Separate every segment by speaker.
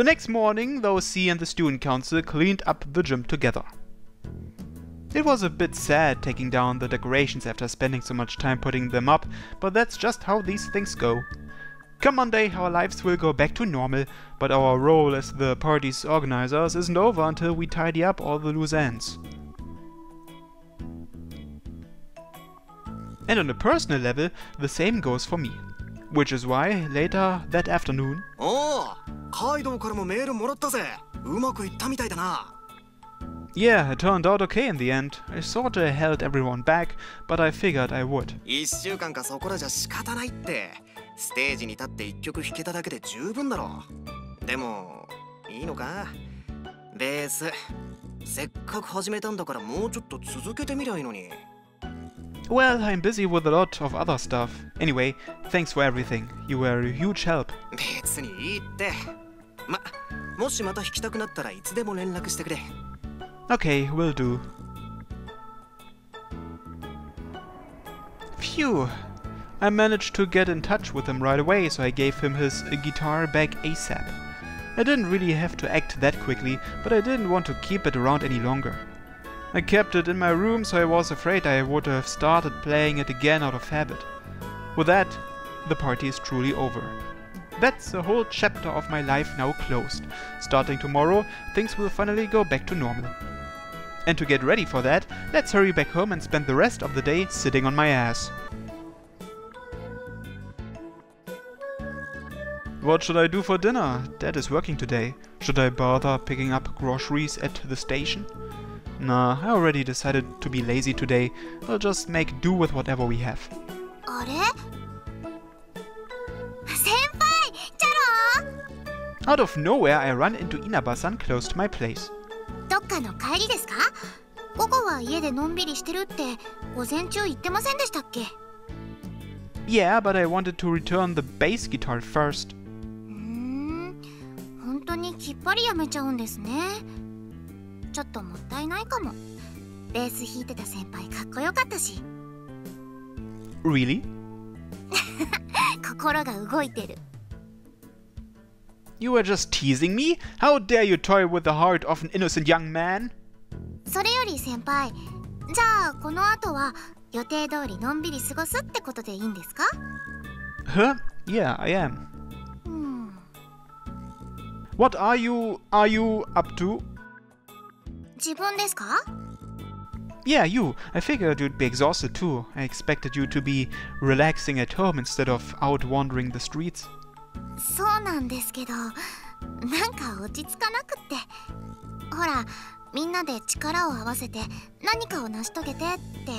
Speaker 1: The next morning, the OC and the student council cleaned up the gym together. It was a bit sad taking down the decorations after spending so much time putting them up, but that's just how these things go. Come Monday, our lives will go back to normal, but our role as the party's organizers isn't over until we tidy up all the loose ends. And on a personal level, the same goes for me. Which is why, later that afternoon,
Speaker 2: おおカイドウからもメールもらったぜうまくいったみたいだな
Speaker 1: yeah, it turned out okay in the end. I sorta held everyone back, but I figured I would.
Speaker 2: 1週間かそこらじゃ仕方ないってステージに立って1曲弾けただけで十分だろでもいいのかベースせっかく始めたんだからもうちょっと続けてみりゃいいのに
Speaker 1: Well, I'm busy with a lot of other stuff. Anyway, thanks for everything. You were a huge help.
Speaker 2: 別にいいってまもしまた弾きたくなったらいつでも連絡してくれ
Speaker 1: Okay, will do. Phew! I managed to get in touch with him right away, so I gave him his guitar back ASAP. I didn't really have to act that quickly, but I didn't want to keep it around any longer. I kept it in my room, so I was afraid I would have started playing it again out of habit. With that, the party is truly over. That's a whole chapter of my life now closed. Starting tomorrow, things will finally go back to normal. And to get ready for that, let's hurry back home and spend the rest of the day sitting on my ass. What should I do for dinner? Dad is working today. Should I bother picking up groceries at the station? Nah, I already decided to be lazy today. I'll just make do with whatever we have.
Speaker 3: あれ先輩チャ
Speaker 1: Out of nowhere, I run into Inaba-san close to my place.
Speaker 3: ロどっかの帰りですか午後は家でのんびりしてるって午前中言ってませんでしたっけ
Speaker 1: Yeah, but I wanted to return the bass guitar first.
Speaker 3: うーん本当にきっぱりやめちゃうんですね ちょっともったいないかもベース弾いてた先輩かっこよかったし
Speaker 1: Really?
Speaker 3: 心が動いてる
Speaker 1: You were just teasing me? How dare you toy with the heart of an innocent young man?
Speaker 3: それより先輩じゃあこの後は予定通りのんびり過ごすってことでいいんですか
Speaker 1: Huh? Yeah, I am.
Speaker 3: うん
Speaker 1: What are you are you up to?
Speaker 3: 自分ですか
Speaker 1: Yeah, you. I figured you'd be exhausted too. I expected you to be relaxing at home instead of out wandering the streets.
Speaker 3: そうなんですけどなんか落ち着かなくってほらみんなで力を合わせて何かを成し遂げてって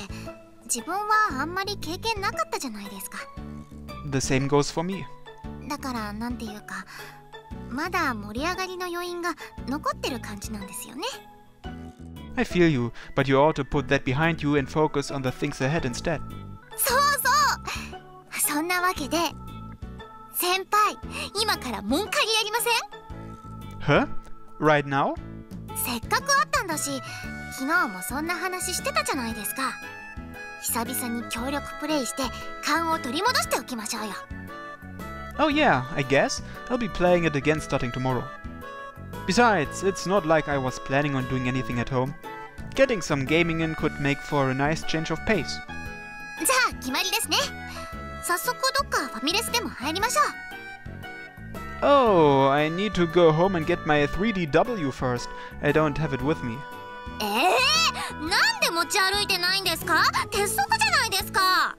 Speaker 3: 自分はあんまり経験なかったじゃないですか
Speaker 1: The same goes for me.
Speaker 3: だからなんていうかまだ盛り上がりの余韻が残ってる感じなんですよね
Speaker 1: I feel you, but you ought to put that behind you and focus on the things ahead instead.
Speaker 3: そうそうそんなわけで先輩今から門借りやりません
Speaker 1: Huh? Right now?
Speaker 3: せっかく会ったんだし昨日もそんな話してたじゃないですか久々に協力プレイして勘を取り戻しておきましょうよ
Speaker 1: Oh yeah, I guess. I'll be playing it again starting tomorrow. Besides, it's not like I was planning on doing anything at home. Getting some gaming in could make for a nice change of pace.
Speaker 3: じゃあ決まりですね早速どっかファミレスでも入りましょ
Speaker 1: Oh, I need to go home and get my 3DW first. I don't have it with me.
Speaker 3: うえー、なんで持ち歩いてないんですか鉄則じゃないですか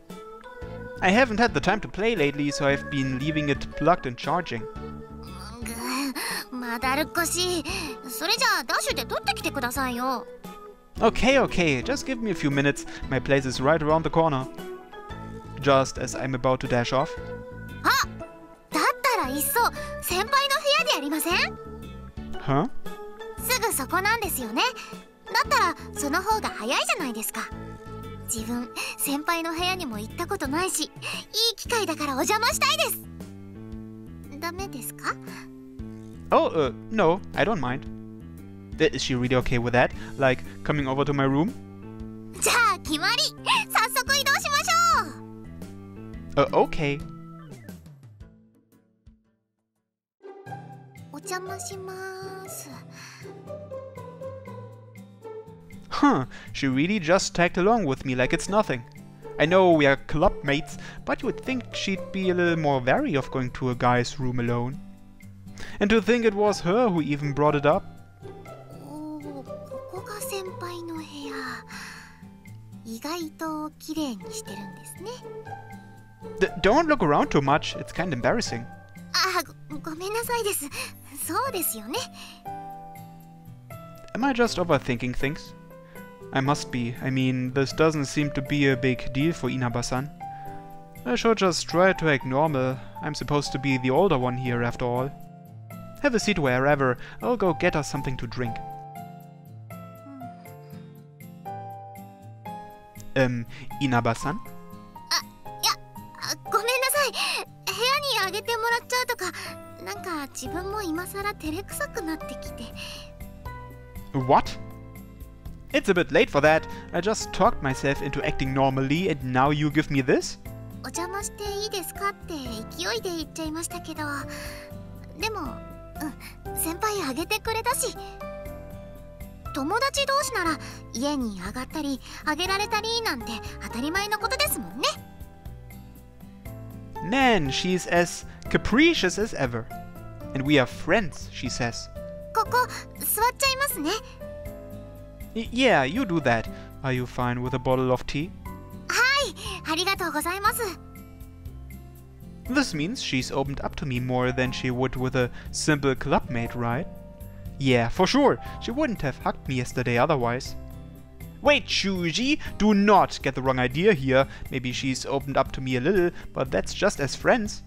Speaker 1: I haven't had the time to play lately, so I've been leaving it plugged and charging.
Speaker 3: まだるっこしいそれじゃあダッシュで取ってきてくださいよ
Speaker 1: Okay, okay, just give me a few minutes. My place is right around the corner. Just as I'm about to dash off.
Speaker 3: あだったらいっそ先輩の部屋でやりません
Speaker 1: ？Huh?
Speaker 3: すぐそこなんですよねだったらその方が早いじゃないですか自分先輩の部屋にも行ったことないしいい機会だからお邪魔したいですダメですか？
Speaker 1: Oh, uh, no, I don't mind. Is she really okay with that? Like, coming over to my room? Uh, okay. Huh, she really just tagged along with me like it's nothing. I know we are club mates, but you would think she'd be a little more wary of going to a guy's room alone. And to think it was her who even brought it up.
Speaker 3: おーここが先輩の部屋意外と綺麗にしてるんですね
Speaker 1: D don't look around too much, it's kinda embarrassing.
Speaker 3: あごごめんなさいですそうですよね
Speaker 1: Am I just overthinking things? I must be. I mean, this doesn't seem to be a big deal for Inaba-san. I should just try to act normal. I'm supposed to be the older one here after all. Have a seat wherever. I'll go get us something to drink. Um, Inaba-san?
Speaker 3: あごめんなさい部屋にあげてもらっちゃうとかなんか自分も今さら照れくさくなってきて
Speaker 1: What? It's a bit late for that. I just talked myself into acting normally and now you give me this?
Speaker 3: お邪魔していいですかって勢いで言っちゃいましたけどでもうん 先輩あげてくれたし友達同士なら家に上がったりあげられたりなんて当たり前のことですもんね
Speaker 1: Man, she's as capricious as ever. And we are friends, she says.
Speaker 3: ここ座っちゃいますね
Speaker 1: yeah, you do that. Are you fine with a bottle of tea?
Speaker 3: ありがとうございます
Speaker 1: This means she's opened up to me more than she would with a simple clubmate, right? Yeah, for sure. She wouldn't have hugged me yesterday otherwise. Wait, Shuji, do not get the wrong idea here. Maybe she's opened up to me a little, but that's just as friends.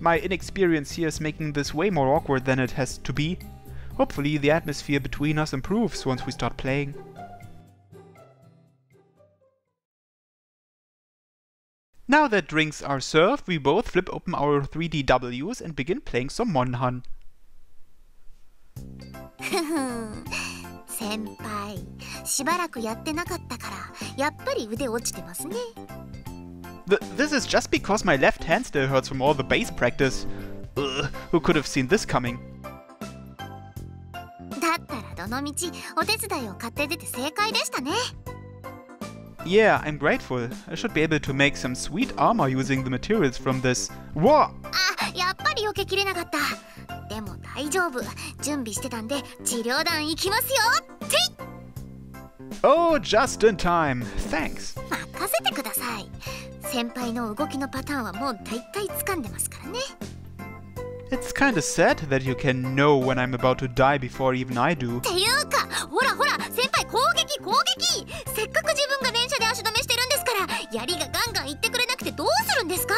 Speaker 1: My inexperience here is making this way more awkward than it has to be. Hopefully, the atmosphere between us improves once we start playing. Now that drinks are served, we both flip open our 3DWs and begin playing some Monhan.
Speaker 3: ふふん先輩しばらくやってなかったからやっぱり腕落ちてますね
Speaker 1: Th this is just because my left hand still hurts from all the bass practice. Ugh, who could have seen this coming?
Speaker 3: だったらどのみちお手伝いを買って出て正解でしたね
Speaker 1: Yeah, I'm grateful. I should be able to make some sweet armor using the materials from this. Whoa!
Speaker 3: あやっぱり避けきれなかったでも大丈夫準備してたんで治療団行きますよてい
Speaker 1: Oh, just in time. Thanks.
Speaker 3: 任せてください先輩の動きのパターンはもう大体掴んでますからね
Speaker 1: It's kinda sad that you can know when I'm about to die before even I do.
Speaker 3: っていうかほらほら先輩攻撃攻撃せっかく自分が連 槍がガンガン言ってくれなくてどうするんですか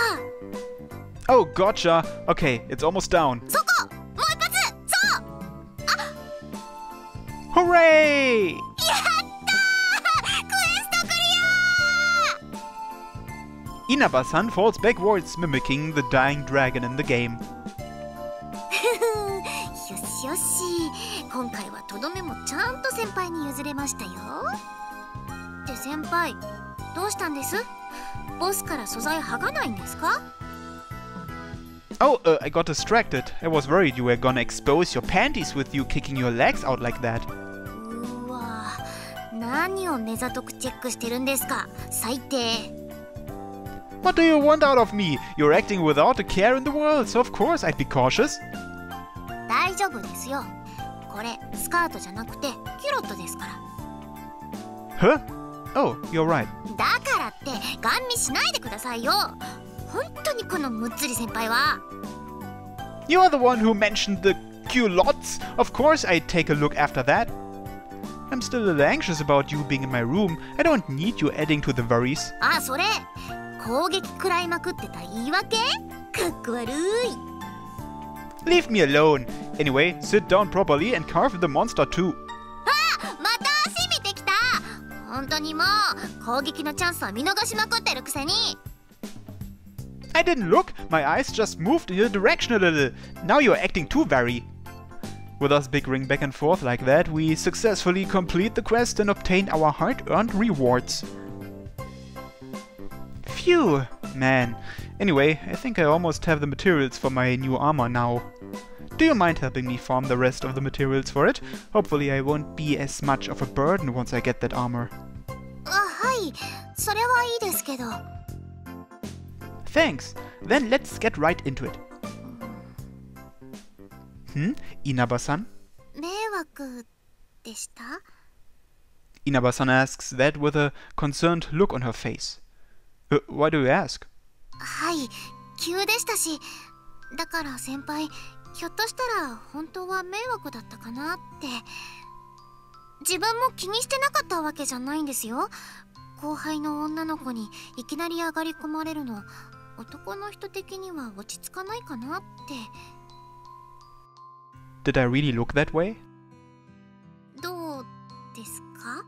Speaker 1: Oh, gotcha. Okay, it's almost down.
Speaker 3: そこもう一発そう
Speaker 1: Hooray!
Speaker 3: やったークエストクリア
Speaker 1: Inaba-san falls backwards, mimicking the dying dragon in the game.
Speaker 3: よしよし今回はとどめもちゃんと先輩に譲れましたよって先輩どうしたんですボスから素材剥がないんですか
Speaker 1: Oh, uh, I got distracted. I was worried you were gonna expose your panties with you kicking your legs out like that.
Speaker 3: うわ何を目ざとくチェックしてるんですか最低
Speaker 1: What do you want out of me? You're acting without a care in the world, so of course I'd be cautious.
Speaker 3: 大丈夫ですよこれスカートじゃなくてキュロットですから
Speaker 1: Huh? Oh, you're right.
Speaker 3: だからってガン見しないでくださいよ本当にこのむっつり先輩は
Speaker 1: You're the one who mentioned the culottes. Of course I'd take a look after that. I'm still a little anxious about you being in my room. I don't need you adding to the worries.
Speaker 3: あそれ攻撃食らいまくってた言い訳かっこ悪い
Speaker 1: Leave me alone. Anyway, sit down properly and carve the monster too.
Speaker 3: 本当にもう攻撃のチャンスは見逃しまくってるくせに
Speaker 1: I didn't look. My eyes just moved in your direction a little. Now you're acting too very. With us bickering back and forth like that, we successfully complete the quest and obtain our hard-earned rewards. Phew, man. Anyway, I think I almost have the materials for my new armor now. Do you mind helping me farm the rest of the materials for it? Hopefully I won't be as much of a burden once I get that armor.
Speaker 3: あはいそれはいいですけど
Speaker 1: Thanks! Then let's get right into it. Hmm? Inaba-san?
Speaker 3: 迷惑でした
Speaker 1: Inaba-san asks that with a concerned look on her face. Uh, why do you ask?
Speaker 3: はい急でしたしだから先輩ひょっとしたら本当は迷惑だったかなって自分も気にしてなかったわけじゃないんですよ 後輩の女の子にいきなり上がり込まれるの男の人的には落ち着かないかなって
Speaker 1: Did I really look that way?
Speaker 3: どうですか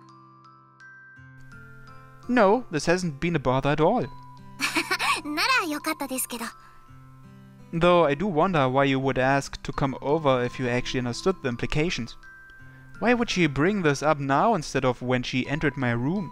Speaker 1: No, this hasn't been a bother at all.
Speaker 3: ならよかったですけど
Speaker 1: Though I do wonder why you would ask to come over if you actually understood the implications. Why would she bring this up now instead of when she entered my room?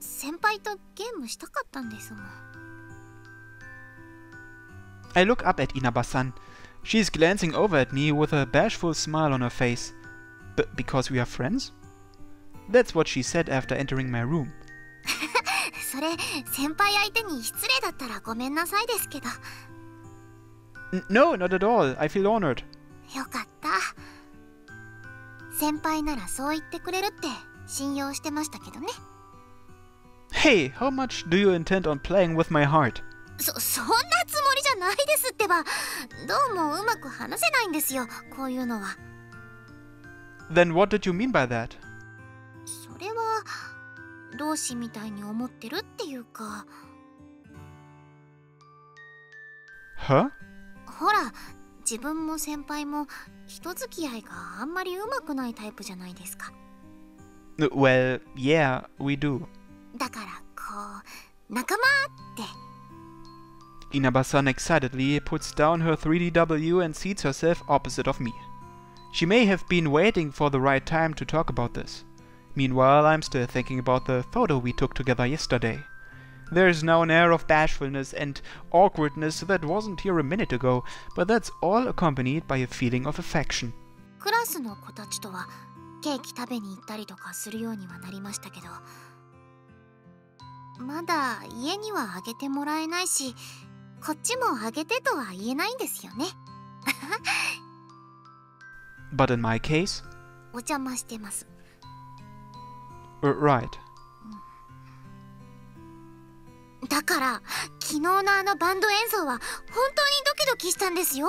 Speaker 3: 先輩とゲームしたかったんですもん
Speaker 1: I look up at Inaba-san. She's glancing over at me with a bashful smile on her face. B because we are friends? That's what she said after entering my room.
Speaker 3: それ先輩相手に失礼だったらごめんなさいですけど
Speaker 1: N no, not at all. I feel honored.
Speaker 3: よかった先輩ならそう言ってくれるって信用してましたけどね
Speaker 1: Hey, how much do you intend on playing with my heart?
Speaker 3: そそんなつもりじゃないですってばどうもうまく話せないんですよこういうのは
Speaker 1: Then what did you mean by that?
Speaker 3: それは同志みたいに思ってるっていうか
Speaker 1: Huh?
Speaker 3: ほら自分も先輩も人付き合いがあんまりうまくないタイプじゃないですか
Speaker 1: Uh, Well, yeah, we do.
Speaker 3: だからこう仲間って
Speaker 1: Inaba-san excitedly puts down her 3DW and seats herself opposite of me. She may have been waiting for the right time to talk about this. Meanwhile, I'm still thinking about the photo we took together yesterday. There's now an air of bashfulness and awkwardness that wasn't here a minute ago, but that's all accompanied by a feeling of affection.
Speaker 3: クラスの子たちとはケーキ食べに行ったりとかするようにはなりましたけど まだ家にはあげてもらえないしこっちもあげてとは言えないんですよね
Speaker 1: But in my case,
Speaker 3: お邪魔してます
Speaker 1: uh, right.
Speaker 3: だから昨日のあのバンド演奏は本当にドキドキしたんですよ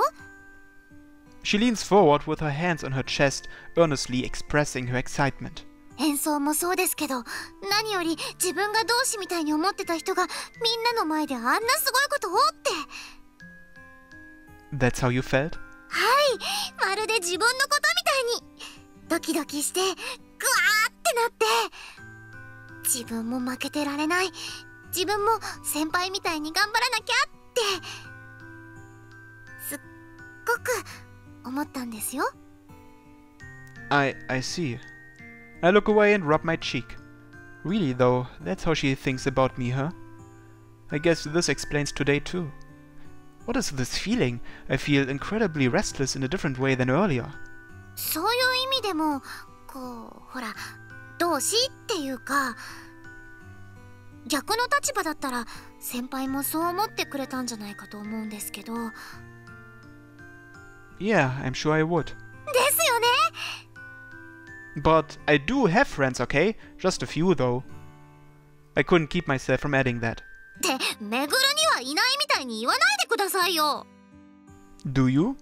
Speaker 1: She leans forward with her hands on her chest, earnestly expressing her excitement.
Speaker 3: 演奏もそうですけど何より自分が同志みたいに思ってた人がみんなの前であんなすごいことをって。
Speaker 1: That's how you felt?
Speaker 3: はいまるで自分のことみたいに。ドキドキしてグワーってなって。自分も負けてられない。自分も先輩みたいに頑張らなきゃって。すっごく思ったんですよ。
Speaker 1: I I see. I look away and rub my cheek. Really though, that's how she thinks about me, huh? I guess this explains today too. What is this feeling? I feel incredibly restless in a different way than earlier.
Speaker 3: そういう意味でもこうほら同志っていうか逆の立場だったら先輩もそう思ってくれたんじゃないかと思うんですけど
Speaker 1: Yeah, I'm sure I would.
Speaker 3: ですよね
Speaker 1: But I do have friends, okay? Just a few though. I couldn't keep myself from adding that.
Speaker 3: ってめぐるにはいないみたいに言わないでくださいよ
Speaker 1: Do you?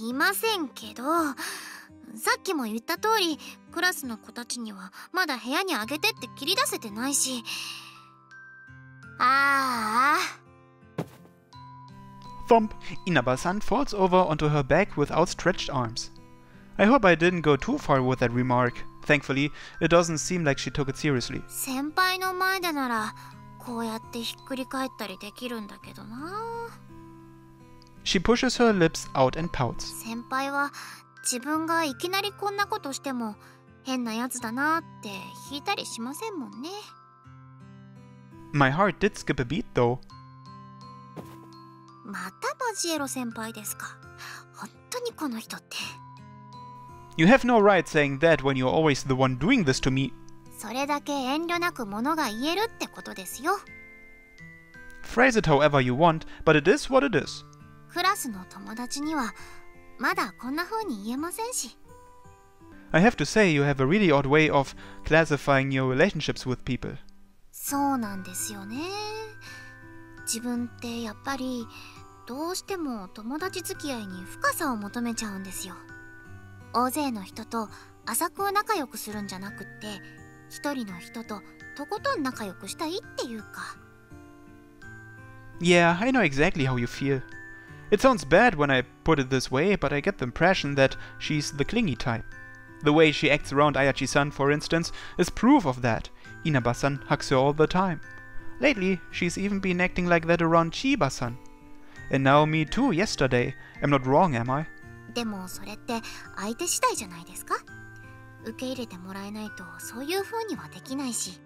Speaker 3: いませんけどさっきも言った通りクラスの子たちにはまだ部屋にあげてって切り出せてないしああ
Speaker 1: Thump! Inaba-san falls over onto her back with outstretched arms. I hope I didn't go too far with that remark. Thankfully, it doesn't seem like she took it seriously.
Speaker 3: 先輩の前でならこうやってひっくり返ったりできるんだけどな
Speaker 1: She pushes her lips out and pouts.
Speaker 3: 先輩は自分がいきなりこんなことしても変なやつだなって引いたりしませんもんね
Speaker 1: My heart did skip a beat though.
Speaker 3: またバジエロ先輩ですか本当にこの人って
Speaker 1: You have no right saying that when you're always the one doing this to me.
Speaker 3: それだけ遠慮なくものが言えるってことですよ
Speaker 1: Phrase it however you want, but it is what it is.
Speaker 3: クラスの友達にはまだこんな風に言えませんし
Speaker 1: I have to say, you have a really odd way of classifying your relationships with people.
Speaker 3: そうなんですよね自分ってやっぱりどうしても友達付き合いに深さを求めちゃうんですよ 大勢の人と浅く仲良くするんじゃなくって一人の人ととことん仲良くしたいっていうか
Speaker 1: Yeah, I know exactly how you feel. It sounds bad when I put it this way, but I get the impression that she's the clingy type. The way she acts around Ayachi-san, for instance, is proof of that. Inaba-san hugs her all the time. Lately, she's even been acting like that around Chiba-san. And now me too, yesterday. I'm not wrong, am I?
Speaker 3: でもそれって相手次第じゃないですか受け入れてもらえないとそういう風にはできないし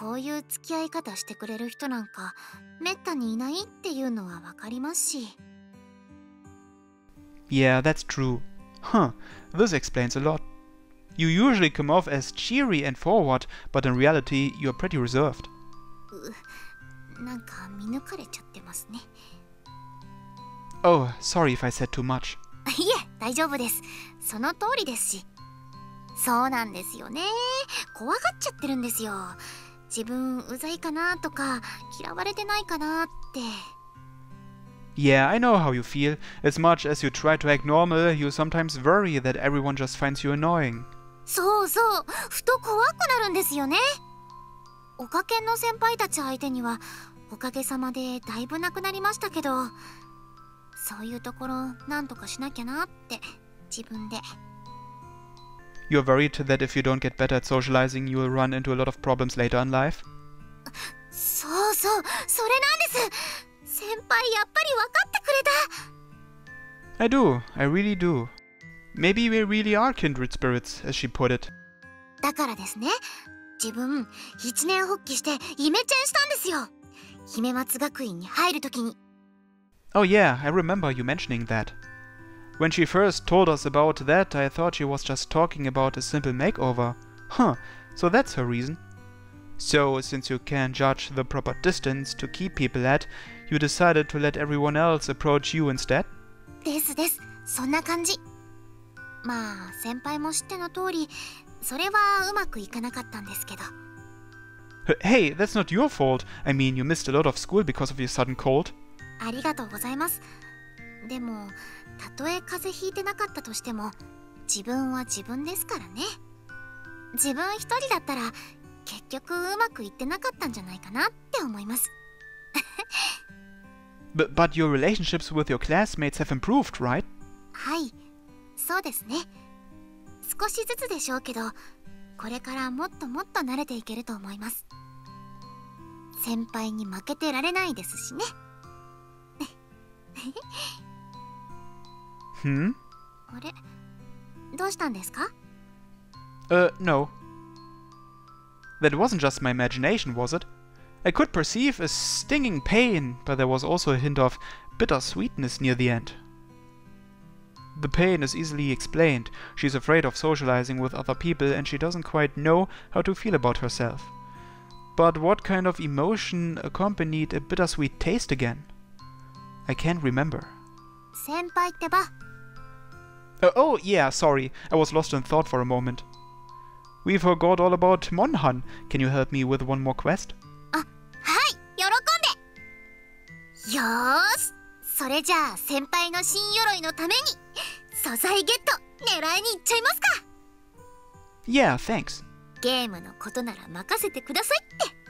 Speaker 3: こういう付き合い方してくれる人なんかめったにいないっていうのはわかりますし
Speaker 1: Yeah, that's true. Huh, this explains a lot. You usually come off as cheery and forward, but in reality, you're pretty reserved.
Speaker 3: なんか見抜かれちゃってますね
Speaker 1: Oh, sorry if I said too much.
Speaker 3: いえ大丈夫ですその通りですしそうなんですよね怖がっちゃってるんですよ自分うざいかなとか嫌われてないかなって
Speaker 1: Yeah, I know how you feel. As much as you try to act normal, you sometimes worry that everyone just finds you annoying.
Speaker 3: そうそうふと怖くなるんですよねおかけの先輩たち相手にはおかげさまでだいぶなくなりましたけど そういうところなんとかしなきゃなって自分で
Speaker 1: You're worried that if you don't get better at socializing, you will run into a lot of problems later in life?
Speaker 3: そうそうそれなんです先輩やっぱり分かってくれた
Speaker 1: I do, I really do. Maybe we really are kindred spirits, as she put it.
Speaker 3: だからですね自分一年発起してイメチェンしたんですよ姫松学院に入るときに
Speaker 1: Oh, yeah, I remember you mentioning that. When she first told us about that, I thought she was just talking about a simple makeover. Huh, so that's her reason. So, since you can't judge the proper distance to keep people at, you decided to let everyone else approach you instead?
Speaker 3: ですですそんな感じまあ先輩も知っての通りそれはうまくいかなかったんですけど
Speaker 1: H- Hey, that's not your fault. I mean, you missed a lot of school because of your sudden cold.
Speaker 3: ありがとうございます。でもたとえ風邪ひいてなかったとしても自分は自分ですからね。自分一人だったら結局うまくいってなかったんじゃないかなって思います。
Speaker 1: But, but your relationships with your classmates have improved, right?
Speaker 3: はい。そうですね。少しずつでしょうけどこれからもっともっと慣れていけると思います。先輩に負けてられないですしね
Speaker 1: Hmm?
Speaker 3: あれどうしたんですか
Speaker 1: Uh, no. That wasn't just my imagination, was it? I could perceive a stinging pain, but there was also a hint of bitter sweetness near the end. The pain is easily explained. She's afraid of socializing with other people and she doesn't quite know how to feel about herself. But what kind of emotion accompanied a bittersweet taste again? I can't remember.
Speaker 3: 先輩ってば
Speaker 1: Uh, oh, yeah, sorry. I was lost in thought for a moment. We forgot all about Monhan. Can you help me with one more quest?
Speaker 3: はい喜んでよーしそれじゃあ先輩の新鎧のために素材ゲット狙いに行っちゃいますか
Speaker 1: Yeah, thanks.
Speaker 3: ゲームのことなら任せてくださいって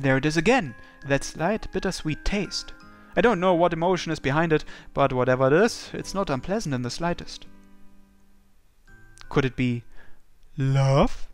Speaker 1: there it is again, that slight bittersweet taste. I don't know what emotion is behind it, but whatever it is, it's not unpleasant in the slightest. Could it be love?